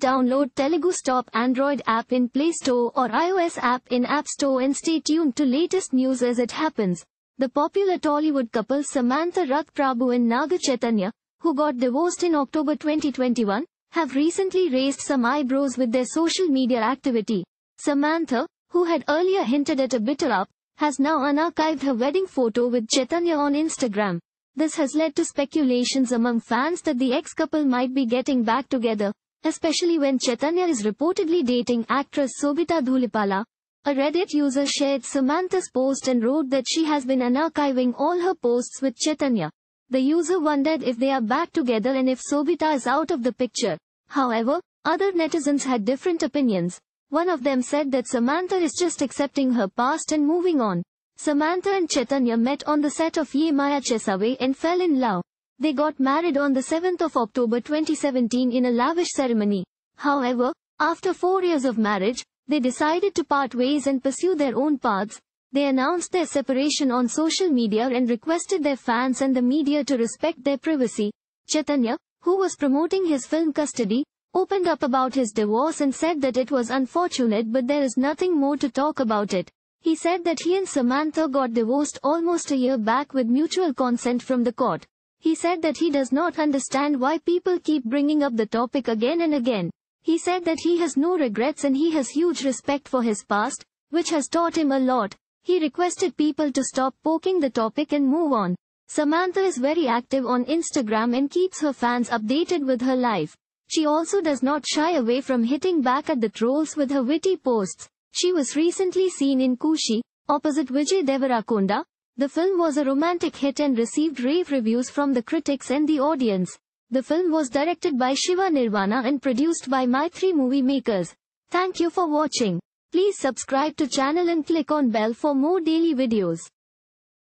download Telugu Stop Android app in Play Store or iOS app in App Store and stay tuned to latest news as it happens. The popular Tollywood couple Samantha Ruth Prabhu and Naga Chaitanya, who got divorced in October 2021, have recently raised some eyebrows with their social media activity. Samantha, who had earlier hinted at a bitter up, has now unarchived her wedding photo with Chaitanya on Instagram. This has led to speculations among fans that the ex-couple might be getting back together, especially when Chaitanya is reportedly dating actress Sobita Dhulipala. A Reddit user shared Samantha's post and wrote that she has been unarchiving all her posts with Chaitanya. The user wondered if they are back together and if Sobita is out of the picture. However, other netizens had different opinions. One of them said that Samantha is just accepting her past and moving on. Samantha and Chaitanya met on the set of Ye Maya Chesave and fell in love. They got married on the 7th of October 2017 in a lavish ceremony. However, after four years of marriage, they decided to part ways and pursue their own paths. They announced their separation on social media and requested their fans and the media to respect their privacy. Chaitanya, who was promoting his film Custody, opened up about his divorce and said that it was unfortunate but there is nothing more to talk about it. He said that he and Samantha got divorced almost a year back with mutual consent from the court. He said that he does not understand why people keep bringing up the topic again and again. He said that he has no regrets and he has huge respect for his past, which has taught him a lot. He requested people to stop poking the topic and move on. Samantha is very active on Instagram and keeps her fans updated with her life. She also does not shy away from hitting back at the trolls with her witty posts. She was recently seen in Kushi, opposite Vijay Deverakonda. The film was a romantic hit and received rave reviews from the critics and the audience. The film was directed by Shiva Nirvana and produced by Mythri Movie Makers. Thank you for watching. Please subscribe to channel and click on bell for more daily videos.